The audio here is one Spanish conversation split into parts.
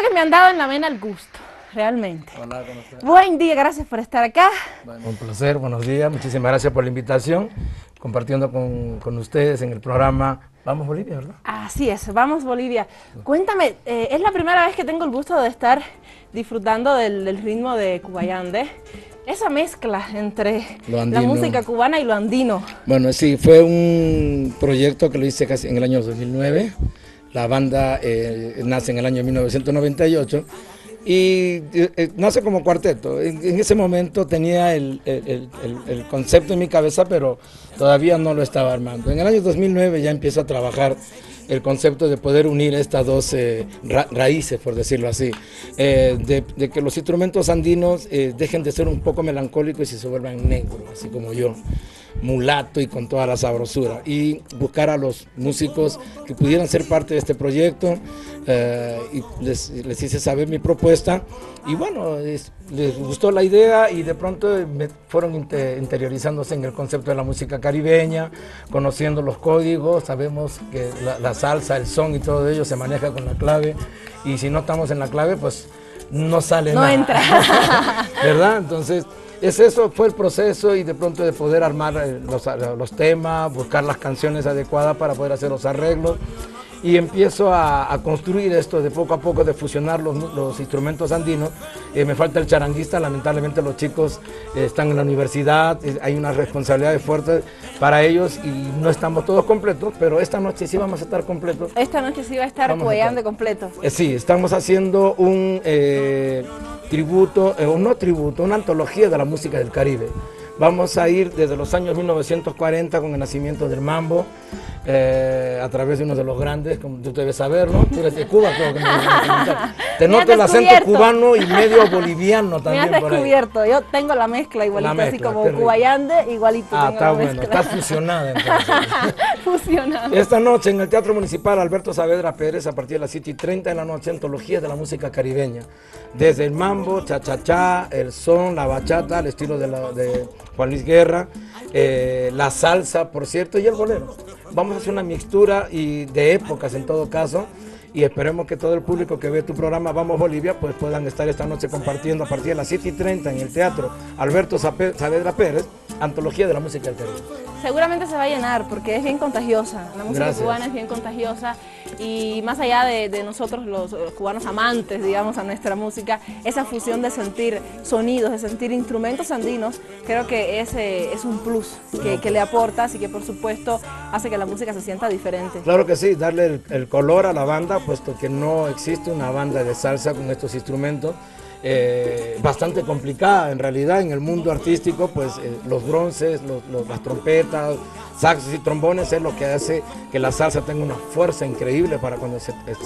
Que me han dado en la vena el gusto, realmente. Hola, ¿cómo? Buen día, gracias por estar acá. Bueno, un placer, buenos días, muchísimas gracias por la invitación, compartiendo con, con ustedes en el programa Vamos Bolivia, ¿verdad? Así es, Vamos Bolivia. Cuéntame, eh, es la primera vez que tengo el gusto de estar disfrutando del, del ritmo de Cubayande. Esa mezcla entre la música cubana y lo andino. Bueno, sí, fue un proyecto que lo hice casi en el año 2009. La banda eh, nace en el año 1998 y eh, eh, nace como cuarteto. En, ese momento tenía el, concepto en mi cabeza, pero todavía no lo estaba armando. En el año 2009 ya empiezo a trabajar el concepto de poder unir estas dos ra- raíces, por decirlo así, de, de que los instrumentos andinos dejen de ser un poco melancólicos y se vuelvan negros, así como yo mulato y con toda la sabrosura y buscar a los músicos que pudieran ser parte de este proyecto eh, y les, les hice saber mi propuesta y bueno, es- les gustó la idea y de pronto me fueron inte- interiorizándose en el concepto de la música caribeña, conociendo los códigos, sabemos que la, la salsa, el son y todo ello se maneja con la clave y si no estamos en la clave pues no sale No nada. entra. ¿Verdad? Entonces, es eso, fue el proceso y de pronto de poder armar eh, los, los temas, buscar las canciones adecuadas para poder hacer los arreglos. Y empiezo a, a construir esto de poco a poco, de fusionar los, los instrumentos andinos. Eh, me falta el charanguista, lamentablemente los chicos eh, están en la universidad, eh, hay unas responsabilidades fuertes para ellos y no estamos todos completos, pero esta noche sí vamos a estar completos. Esta noche sí va a estar Vamos a cuellando estar. completo. Sí, estamos haciendo un tributo, o no tributo, una antología de la música del Caribe. Vamos a ir desde los años 1940 con el nacimiento del mambo, eh, a través de uno de los grandes, como tú debes saberlo. Tú eres de Cuba, creo que me. Te Me has noto el acento cubano y medio boliviano Me también has por ahí. descubierto, yo tengo la mezcla igualito, La así como. Cubayande, igualito Ah, tengo está la bueno, estás fusionada entonces. Fusionado. Esta noche en el Teatro Municipal Alberto Saavedra Pérez, a partir de las 7 y 30 de la noche, antología de la música caribeña. Desde el mambo, cha-cha-cha, el son, la bachata, al estilo de, la- de Juan Luis Guerra, eh, la salsa, por cierto, y el bolero. Vamos a hacer una mixtura y de épocas en todo caso. Y esperemos que todo el público que ve tu programa Vamos Bolivia pues puedan estar esta noche compartiendo a partir de las 7 y 30 en el Teatro Alberto Saavedra Pérez, Antología de la Música del. Seguramente se va a llenar porque es bien contagiosa. La música Gracias. cubana es bien contagiosa y más allá de, de nosotros los, los cubanos amantes, digamos, a nuestra música, esa fusión de sentir sonidos, de sentir instrumentos andinos, creo que ese es un plus que, que le aportas y que por supuesto hace que la música se sienta diferente. Claro que sí, darle el, el color a la banda, puesto que no existe una banda de salsa con estos instrumentos. Eh, bastante complicada en realidad en el mundo artístico, pues eh, los bronces, los- las trompetas, saxos y trombones es lo que hace que la salsa tenga una fuerza increíble para cuando se, se-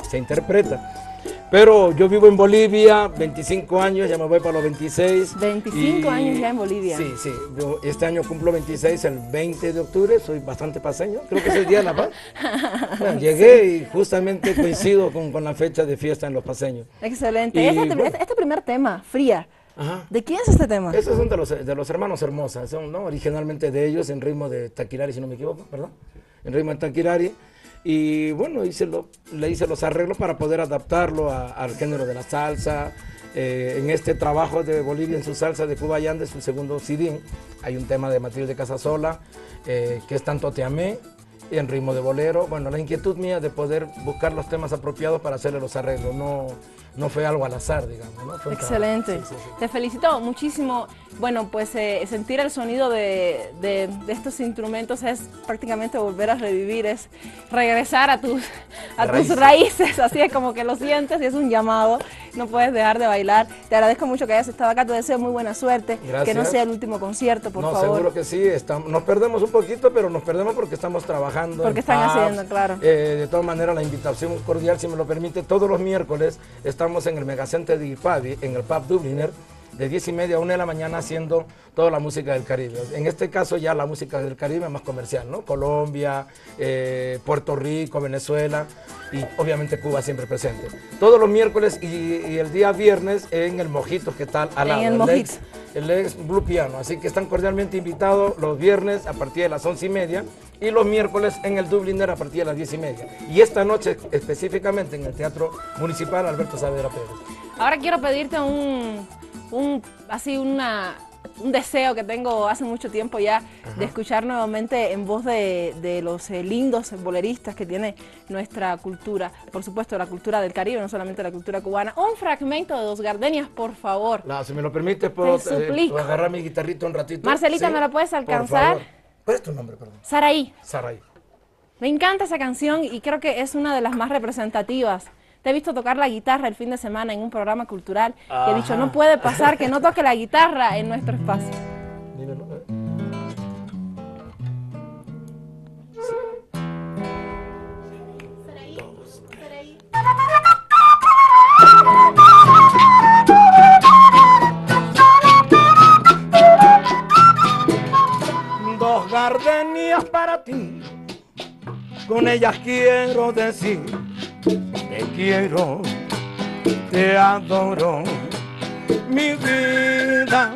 se- se interpreta. Pero yo vivo en Bolivia, 25 años, ya me voy para los 26. 25 años ya en Bolivia. Sí, sí. Yo este año cumplo 26, el 20 de octubre, soy bastante paseño, creo que es el Día de la Paz. Bueno, llegué y justamente coincido con, con la fecha de fiesta en los paseños. Excelente. Y este, bueno. este primer tema, Fría, Ajá. ¿de quién es este tema? Esos son de los, de los hermanos Hermosa, son ¿no? originalmente de ellos en ritmo de Taquirari, si no me equivoco, ¿verdad? En ritmo de Taquirari. Y bueno, hice lo- le hice los arreglos para poder adaptarlo a- al género de la salsa. Eh, en este trabajo de Bolivia en su salsa de Cuba Yande, su segundo CD, hay un tema de Matilde Casasola, eh, que es Tanto Te Amé, en ritmo de bolero. Bueno, la inquietud mía de poder buscar los temas apropiados para hacerle los arreglos, no, no fue algo al azar, digamos. ¿no? Fue. Excelente. Sí, sí, sí. Te felicito muchísimo. Bueno, pues eh, sentir el sonido de, de- de estos instrumentos es prácticamente volver a revivir, es regresar a tus, a tus Raíces. raíces. Así es como que lo sientes y es un llamado. No puedes dejar de bailar. Te agradezco mucho que hayas estado acá. Te deseo muy buena suerte. Que no Gracias. sea el último concierto, por no, favor. seguro que sí. estamos- nos perdemos un poquito, pero nos perdemos porque estamos trabajando. Porque están pubs. haciendo, claro. Eh, de todas maneras, la invitación cordial, si me lo permite, todos los miércoles estamos en el Megacenter de Ipavi, en el Pub Dubliner, de 10 y media a 1 de la mañana haciendo toda la música del Caribe. En este caso ya la música del Caribe más comercial, ¿no? Colombia, eh, Puerto Rico, Venezuela y obviamente Cuba siempre presente. Todos los miércoles y, y el día viernes en el Mojito que está al lado. En el ex- Mojito. el ex Blue Piano. Así que están cordialmente invitados los viernes a partir de las once y media y los miércoles en el Dubliner a partir de las diez y media. Y esta noche específicamente en el Teatro Municipal Alberto Saavedra Pérez. Ahora quiero pedirte un, un así una un deseo que tengo hace mucho tiempo ya de escuchar nuevamente en voz de, de los eh, lindos boleristas que tiene nuestra cultura, por supuesto la cultura del Caribe, no solamente la cultura cubana. Un fragmento de Dos Gardenias, por favor. No, si me lo permite, puedo, eh, puedo agarrar mi guitarrita un ratito. Marcelita, Sí, ¿me la puedes por alcanzar? favor. ¿Cuál es tu nombre, perdón? Saraí, Saray. me encanta esa canción y creo que es una de las más representativas. Te he visto tocar la guitarra el fin de semana en un programa cultural y he dicho, no puede pasar que no toque la guitarra en nuestro espacio. Ti, con ellas quiero decir, te quiero, te adoro, mi vida.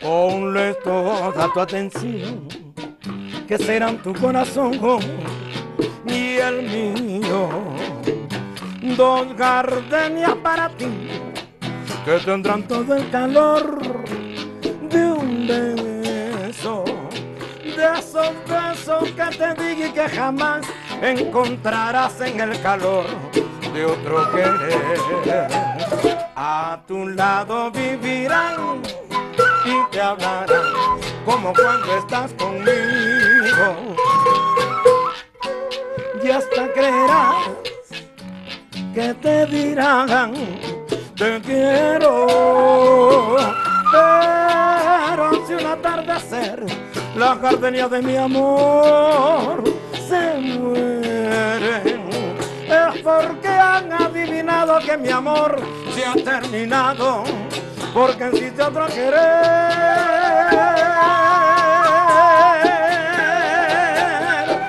Ponle toda tu atención, que serán tu corazón y el mío. Dos gardenias para ti, que tendrán todo el calor de un beso. De esos besos que te digo y que jamás encontrarás en el calor de otro querer. A tu lado vivirán y te hablarán como cuando estás conmigo. Y hasta creerás que te dirán te quiero. Pero si un atardecer las gardenias de mi amor se mueren, es porque han adivinado que mi amor se ha terminado, porque existe otro querer.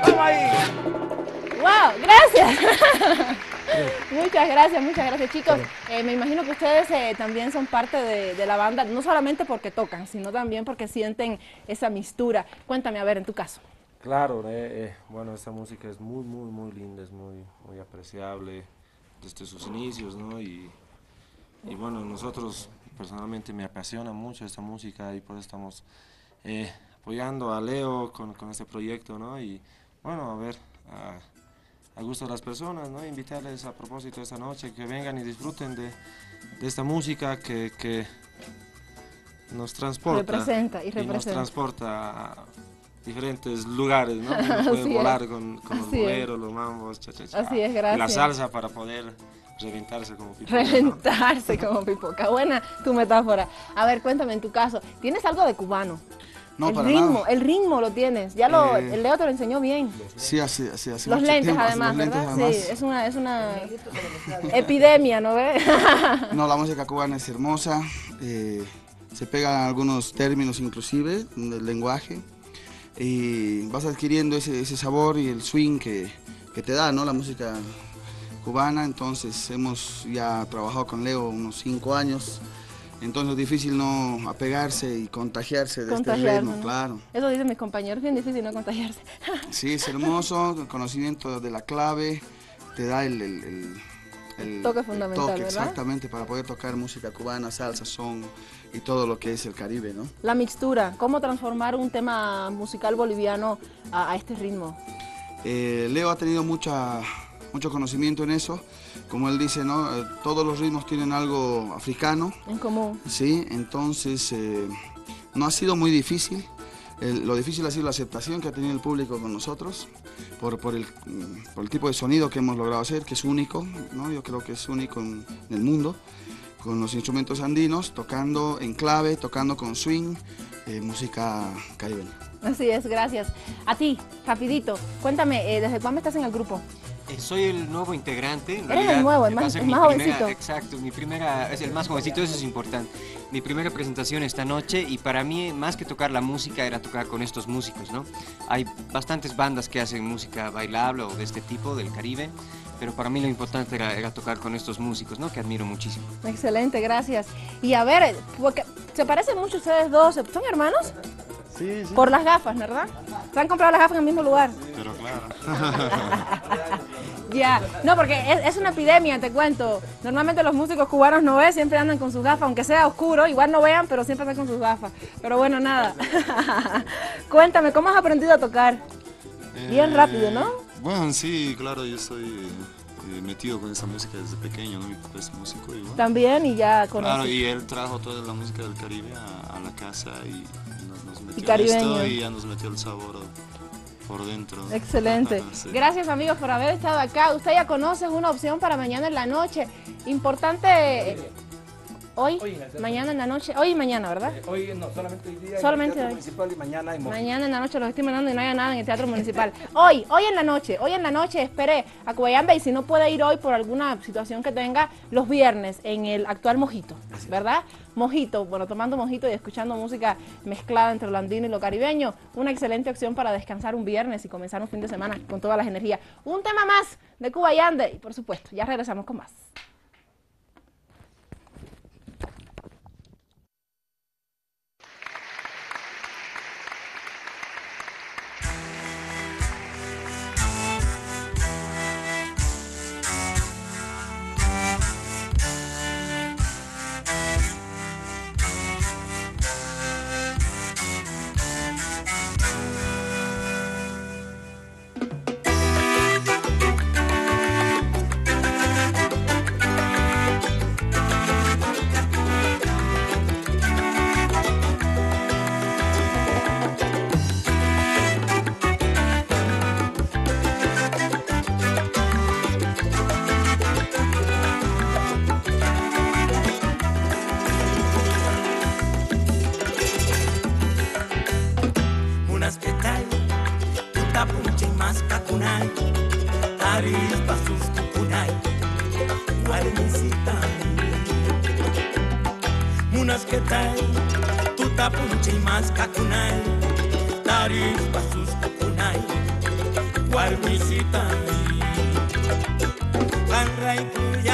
Vamos ahí. ¡Wow! ¡Gracias! muchas gracias, muchas gracias chicos. Eh, me imagino que ustedes eh, también son parte de, de la banda, no solamente porque tocan, sino también porque sienten esa mistura. Cuéntame, a ver, en tu caso. Claro, eh, bueno, esta música es muy, muy, muy linda, es muy, muy apreciable desde sus inicios, ¿no? Y, y bueno, nosotros personalmente me apasiona mucho esta música y por eso estamos apoyando a Leo con, con este proyecto, ¿no? Y bueno, a ver, a, a gusto de las personas, ¿no? Invitarles a propósito esta noche que vengan y disfruten de, de esta música que, que nos transporta. Representa y nos representa. transporta a diferentes lugares, ¿no? Puede es. volar con, con los boleros, los mambos, cha, cha, cha. Así es, Y la gracias. salsa para poder reventarse como pipoca, ¿no? Reventarse como pipoca. Buena tu metáfora. A ver, cuéntame, en tu caso, ¿tienes algo de cubano? No, el para ritmo, nada. el ritmo lo tienes. Ya lo, Eh, el Leo te lo enseñó bien. Sí, así, así, hace Los lentes tiempo, además, los lentes ¿verdad? además. Sí, es una, es una epidemia, ¿no ves? No, la música cubana es hermosa, eh, se pegan algunos términos inclusive del lenguaje y vas adquiriendo ese, ese sabor y el swing que, que te da ¿no? la música cubana, entonces hemos ya trabajado con Leo unos cinco años, entonces es difícil no apegarse y contagiarse de este ritmo, ¿no? claro. Eso dicen mis compañeros, es bien difícil no contagiarse. Sí, es hermoso, el conocimiento de la clave te da el, el- el- el- toque fundamental, toque, ¿verdad? Exactamente, para poder tocar música cubana, salsa, son y todo lo que es el Caribe, ¿no? La mixtura, ¿cómo transformar un tema musical boliviano a, a este ritmo? Eh, Leo ha tenido mucha, mucho conocimiento en eso, como él dice, ¿no? Eh, todos los ritmos tienen algo africano, En común. ¿sí? Entonces, eh, no ha sido muy difícil. El- lo difícil ha sido la aceptación que ha tenido el público con nosotros por, por, el, mm, por el tipo de sonido que hemos logrado hacer, que es único, ¿no? yo creo que es único en, en el mundo, con los instrumentos andinos, tocando en clave, tocando con swing, eh, música caribeña. Así es, gracias. A ti, rapidito, cuéntame, ¿desde cuándo estás en el grupo? Eh, Soy el nuevo integrante. en Eres el nuevo, el más- ser el mi más primera- jovencito. Exacto, mi primera, es el más jovencito, eso es importante. Mi primera presentación esta noche y para mí más que tocar la música era tocar con estos músicos, ¿no? Hay bastantes bandas que hacen música bailable o de este tipo, del Caribe, pero para mí lo importante era, era tocar con estos músicos, ¿no? Que admiro muchísimo. Excelente, gracias. Y a ver, porque se parecen mucho ustedes dos, ¿son hermanos? Sí, sí. Por las gafas, ¿verdad? ¿Se han comprado las gafas en el mismo lugar? Pero claro. Ya, no, porque es, es una epidemia, te cuento. Normalmente los músicos cubanos no ven, siempre andan con sus gafas, aunque sea oscuro, igual no vean, pero siempre andan con sus gafas. Pero bueno, nada. Cuéntame, ¿cómo has aprendido a tocar? Bien Eh, rápido, ¿no? Bueno, sí, claro, yo estoy eh, metido con esa música desde pequeño, ¿no? Mi papá es músico igual. También y ya Claro, conoces. y él trajo toda la música del Caribe a, a la casa y nos, nos metió caribeño. esto y ya nos metió el sabor por dentro. Excelente. Sí. Gracias amigos por haber estado acá. Usted ya conoce una opción para mañana en la noche. Importante hoy, en mañana en la noche, hoy y mañana, ¿verdad? Hoy no, solamente hoy día Solamente en el hoy. Municipal y mañana en. Mañana en la noche los estoy mandando y no haya nada en el Teatro Municipal. Hoy, hoy en la noche, hoy en la noche espere a Cubayambe y si no puede ir hoy por alguna situación que tenga, los viernes en el actual Mojito, ¿verdad? Mojito, bueno, tomando mojito y escuchando música mezclada entre lo andino y lo caribeño, una excelente opción para descansar un viernes y comenzar un fin de semana con todas las energías. Un tema más de Cubayande y por supuesto, ya regresamos con más. Punche más cacunay, taris pasus cucunay, guarnisita. Unas que tal, tuta punche más cacunay, taris pasus cucunay, cuyay,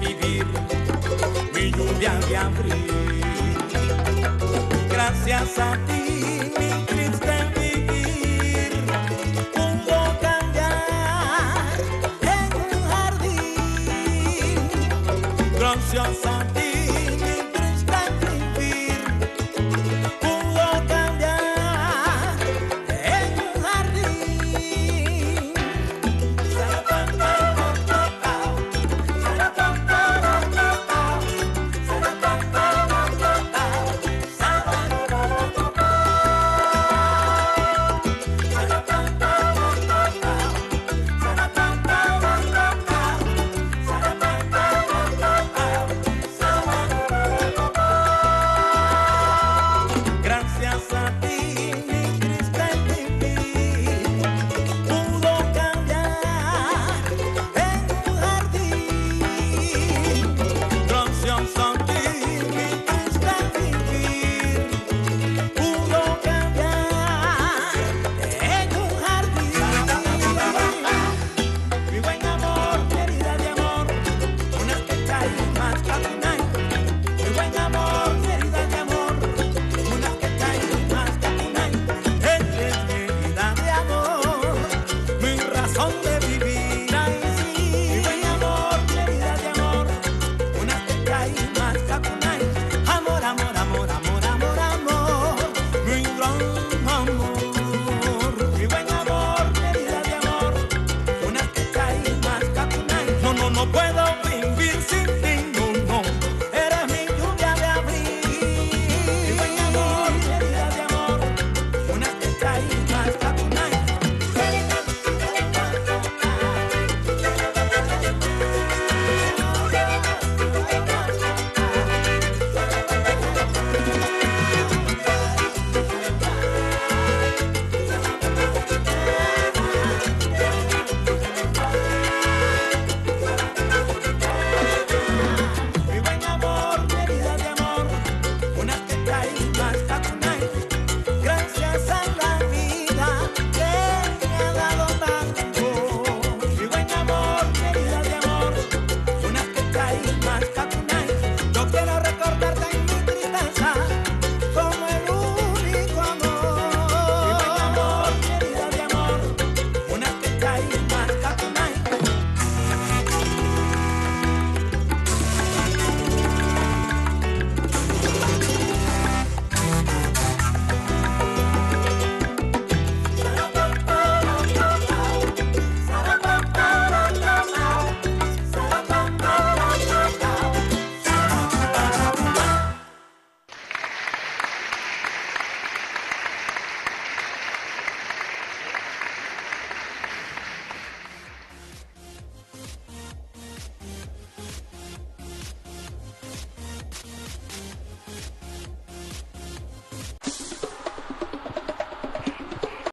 mi lluvia de abril. Gracias a ti, mi triste vivir pudo cambiar en un jardín. Gracias a